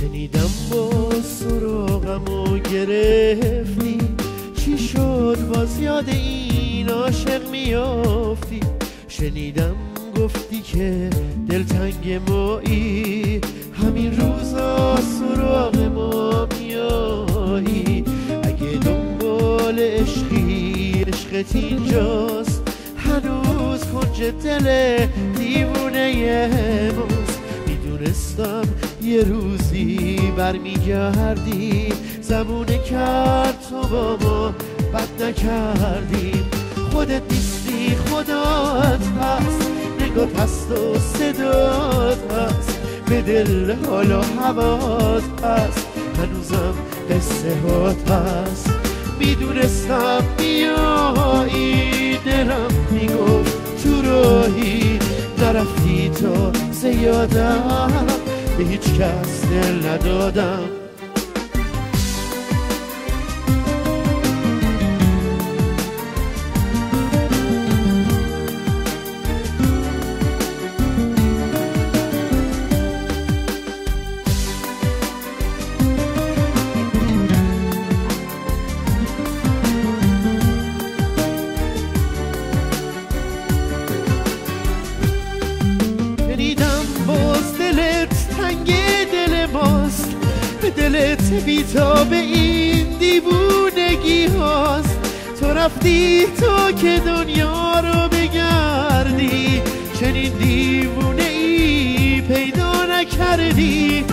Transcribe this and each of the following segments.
شنیدم با سراغم و گرفتی. چی شد؟ باز یاد این عاشق میافتی. شنیدم گفتی که دلتنگ مایی. همین روزا سراغ ما میایی. اگه دنبال عشقی عشقت اینجاست. هنوز کنج دل دیوونه ماست می‌دونستم یه روزی برمیگردی زمونه کرد تو با ما بد نکردیم خودت نیستی خدات هست نگات هست و صدات هست. به دل حال و هوات هست هنوزم قصه هات هست. می‌دونستم بیایی دلم می‌گفت تو راهی نرفتی تا زیادم. به هیچ کس دل ندادم. دلت بیتاب این دیوونگی هاست. تو رفتی تا که دنیا رو بگردی. چنین دیوونه ای پیدا نکردی.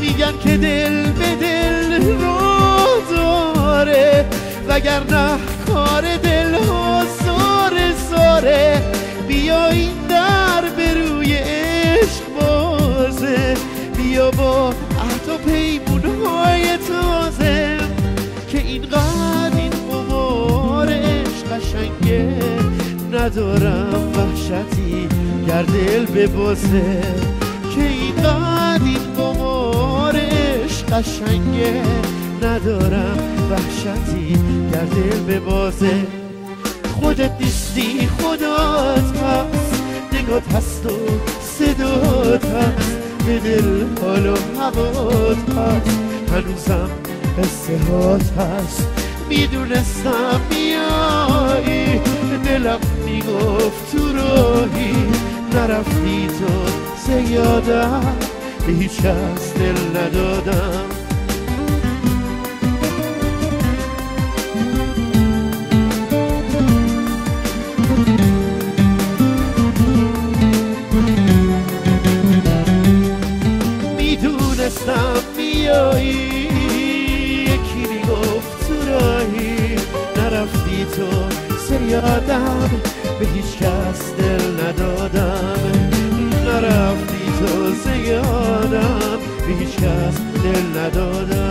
میگن که دل به دل رو داره وگرنه کار دل ها زاره زاره. بیا این در به روی عشق بازه. بیا با عهد و پیمون تازه که اینقدر این قمار عشق قشنگه ندارم وحشتی گر دل ببازه که اینقدر این قمار عشق قشنگه ندارم وحشتی گر دل ببازه. خودت نیستی خدات هست نگات هست و صدات هست به دل حال و هوات هست. هنوزم قصه هات هست. می‌دونستم میایی دلم می‌گفت تو راهی. نرفتی تو زیادم. به هیچ کس دل ندادم. میایی یکی می‌گفت تو راهی. نرفتی تو سیادم به هیچ کس دل ندادم. نرفتی تو زیادم به هیچ کس دل ندادم.